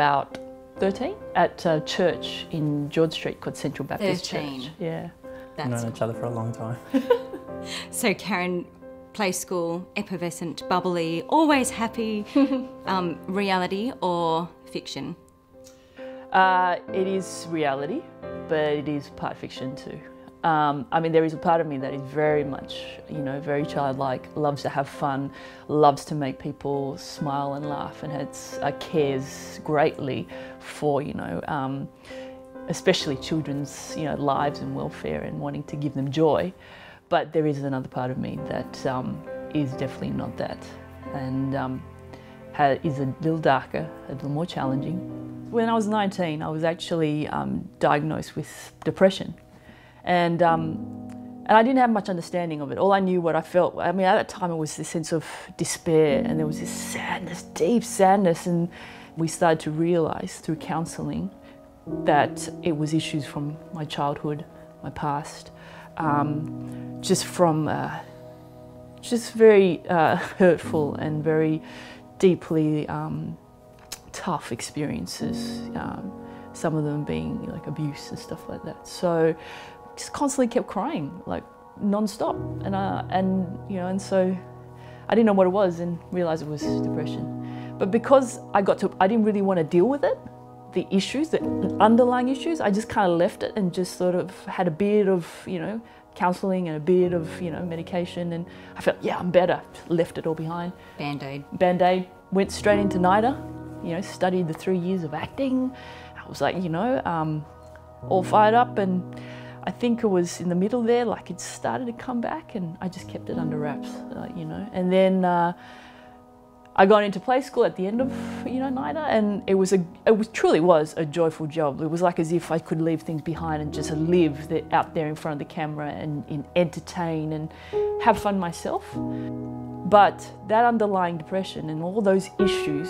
about 13 at a church in George Street called Central Baptist 13. Church. Yeah. We've known each other for a long time. So Karen, play school, effervescent, bubbly, always happy, um, reality or fiction? Uh, it is reality, but it is part fiction too. Um, I mean, there is a part of me that is very much, you know, very childlike, loves to have fun, loves to make people smile and laugh, and has, uh, cares greatly for, you know, um, especially children's, you know, lives and welfare and wanting to give them joy. But there is another part of me that um, is definitely not that, and um, is a little darker, a little more challenging. When I was 19, I was actually um, diagnosed with depression. And, um, and I didn't have much understanding of it. All I knew what I felt, I mean, at that time it was this sense of despair and there was this sadness, deep sadness. And we started to realize through counseling that it was issues from my childhood, my past, um, just from uh, just very uh, hurtful and very deeply um, tough experiences. Um, some of them being like abuse and stuff like that. So just constantly kept crying like non-stop, and uh, and you know, and so I didn't know what it was and realized it was depression. But because I got to, I didn't really want to deal with it, the issues, the underlying issues. I just kind of left it and just sort of had a bit of you know counseling and a bit of you know medication, and I felt yeah I'm better. Left it all behind. Band aid. Band Aid. Went straight into NIDA. You know, studied the three years of acting. I was like, you know, um, all fired up, and I think it was in the middle there, like it started to come back, and I just kept it under wraps, uh, you know. And then uh, I got into play school at the end of you know NIDA, and it was a it was truly was a joyful job. It was like as if I could leave things behind and just live the, out there in front of the camera and, and entertain and have fun myself. But that underlying depression and all those issues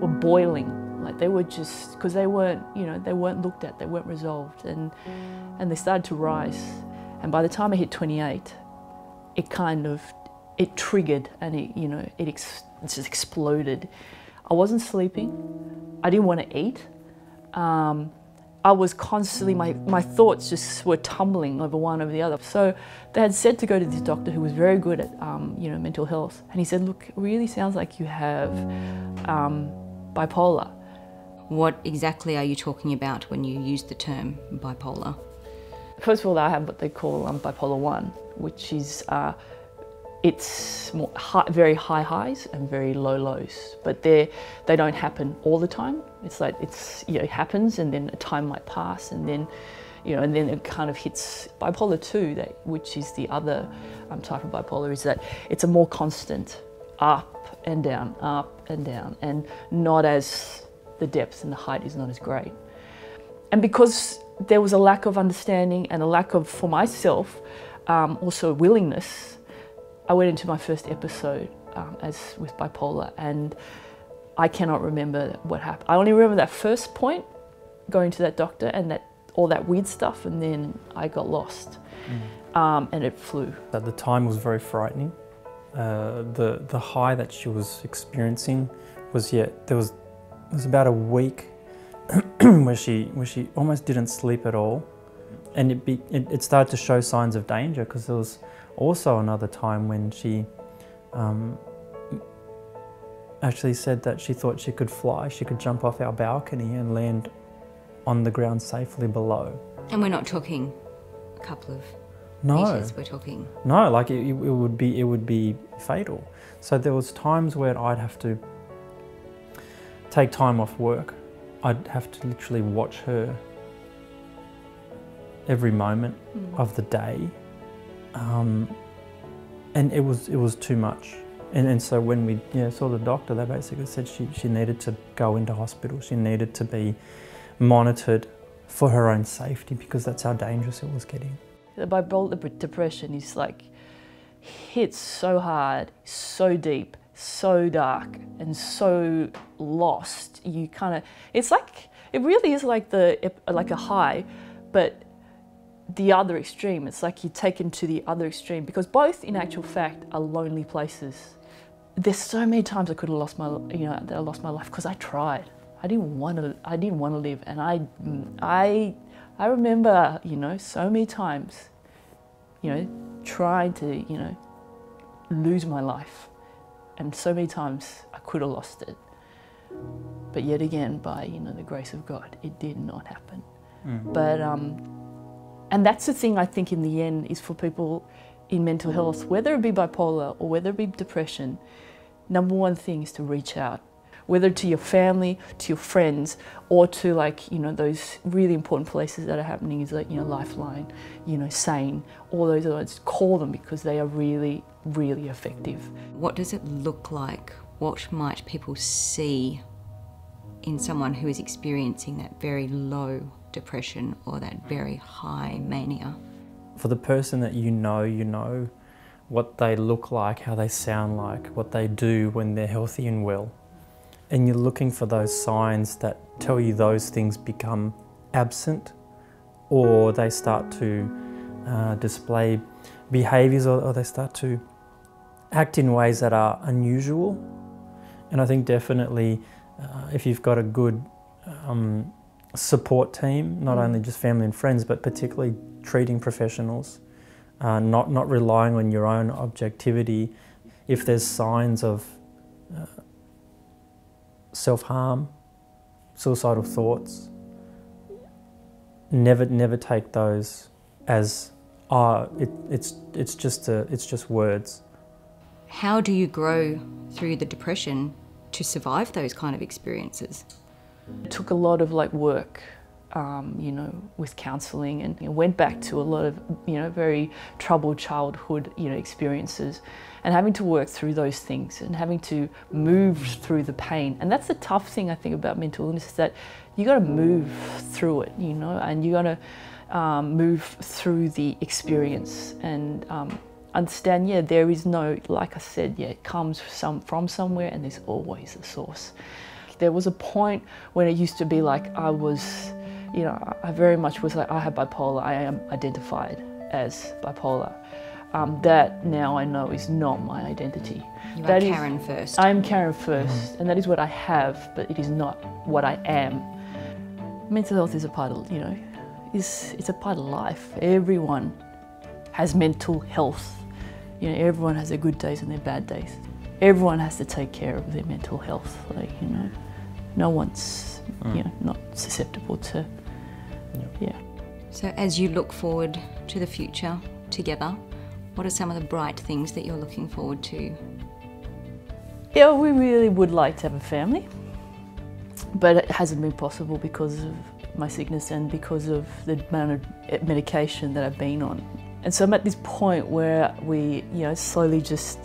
were boiling. Like they were just because they weren't, you know, they weren't looked at, they weren't resolved, and and they started to rise. And by the time I hit 28, it kind of it triggered and it, you know, it, ex- it just exploded. I wasn't sleeping. I didn't want to eat. Um, I was constantly, my, my thoughts just were tumbling over one over the other. So they had said to go to this doctor who was very good at, um, you know, mental health. And he said, look, it really sounds like you have um, bipolar. What exactly are you talking about when you use the term bipolar? First of all, I have what they call um, bipolar 1, which is, uh, it's high, very high highs and very low lows, but they they don't happen all the time. It's like it's you know it happens and then a time might pass and then you know and then it kind of hits bipolar two, that which is the other um, type of bipolar, is that it's a more constant up and down, up and down, and not as the depth and the height is not as great. And because there was a lack of understanding and a lack of for myself um, also willingness I went into my first episode um, as with bipolar, and I cannot remember what happened. I only remember that first point, going to that doctor, and that all that weird stuff, and then I got lost, um, and it flew. At the time was very frightening. Uh, the the high that she was experiencing was yeah there was it was about a week where she where she almost didn't sleep at all, and it be, it, it started to show signs of danger because there was also another time when she um, actually said that she thought she could fly, she could jump off our balcony and land on the ground safely below. And we're not talking a couple of No, meters, we're talking. no, like it, it would be it would be fatal. So there was times where I'd have to take time off work. I'd have to literally watch her every moment of the day, um, and it was it was too much. And, and so when we yeah, saw the doctor, they basically said she, she needed to go into hospital. She needed to be monitored for her own safety because that's how dangerous it was getting. The bipolar depression is like hits so hard, so deep, so dark, and so lost. You kind of it's like it really is like the like a high, but the other extreme. It's like you're taken to the other extreme because both, in actual fact, are lonely places. There's so many times I could have lost my, you know, that I lost my life because I tried. I didn't want to. I didn't want to live, and I, I, I remember, you know, so many times, you know, trying to, you know, lose my life, and so many times I could have lost it. But yet again, by you know the grace of God, it did not happen. Mm. But um, and that's the thing I think in the end is for people in mental health, whether it be bipolar or whether it be depression, number one thing is to reach out whether to your family, to your friends, or to like, you know, those really important places that are happening is like, you know, Lifeline, you know, SANE, all those others, call them because they are really, really effective. What does it look like? What might people see in someone who is experiencing that very low depression or that very high mania? For the person that you know, you know what they look like, how they sound like, what they do when they're healthy and well and you're looking for those signs that tell you those things become absent or they start to uh, display behaviors or, or, they start to act in ways that are unusual. And I think definitely uh, if you've got a good um, support team, not mm. only just family and friends, but particularly treating professionals, uh, not, not relying on your own objectivity, if there's signs of uh, self harm, suicidal thoughts. Never, never take those as ah, oh, it, it's it's just a, it's just words. How do you grow through the depression to survive those kind of experiences? It took a lot of like work um, you know, with counselling and you know, went back to a lot of, you know, very troubled childhood, you know, experiences and having to work through those things and having to move through the pain. And that's the tough thing I think about mental illness is that you got to move through it, you know, and you got to um, move through the experience and um, understand, yeah, there is no, like I said, yeah, it comes some, from somewhere and there's always a source. There was a point when it used to be like I was you know, I very much was like, I have bipolar, I am identified as bipolar. Um, that now I know is not my identity. You that are Karen is, first. I'm Karen first, and that is what I have, but it is not what I am. Mental health is a part of, you know, is it's a part of life. Everyone has mental health. You know, everyone has their good days and their bad days. Everyone has to take care of their mental health. Like, you know, no one's, mm. you know, not susceptible to yeah. So, as you look forward to the future together, what are some of the bright things that you're looking forward to? Yeah, we really would like to have a family, but it hasn't been possible because of my sickness and because of the amount of medication that I've been on. And so I'm at this point where we, you know, slowly just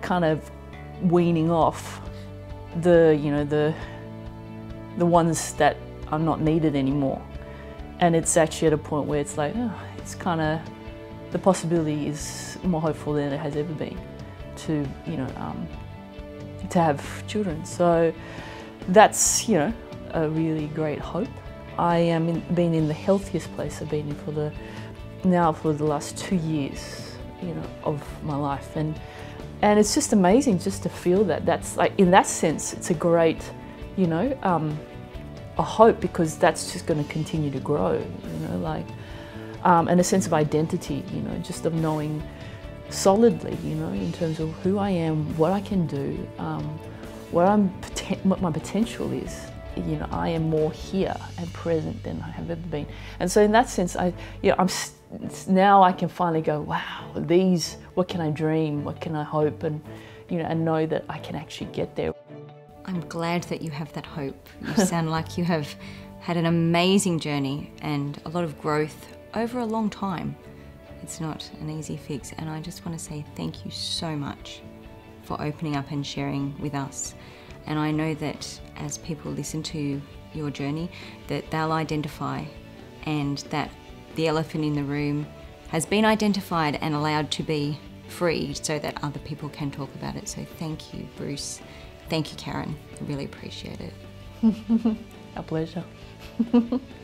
kind of weaning off the, you know, the the ones that are not needed anymore. And it's actually at a point where it's like, oh, it's kind of, the possibility is more hopeful than it has ever been to, you know, um, to have children. So that's, you know, a really great hope. I am in, been in the healthiest place I've been in for the, now for the last two years, you know, of my life. And, and it's just amazing just to feel that. That's like, in that sense, it's a great, you know, um, a hope because that's just going to continue to grow, you know, like, um, and a sense of identity, you know, just of knowing solidly, you know, in terms of who I am, what I can do, um, what I'm, what my potential is. You know, I am more here and present than I have ever been, and so in that sense, I, you know, I'm now I can finally go, wow, these, what can I dream, what can I hope, and you know, and know that I can actually get there. I'm glad that you have that hope. You sound like you have had an amazing journey and a lot of growth over a long time. It's not an easy fix, and I just want to say thank you so much for opening up and sharing with us. And I know that as people listen to your journey, that they'll identify and that the elephant in the room has been identified and allowed to be free so that other people can talk about it. So thank you, Bruce. Thank you, Karen. I really appreciate it. A pleasure.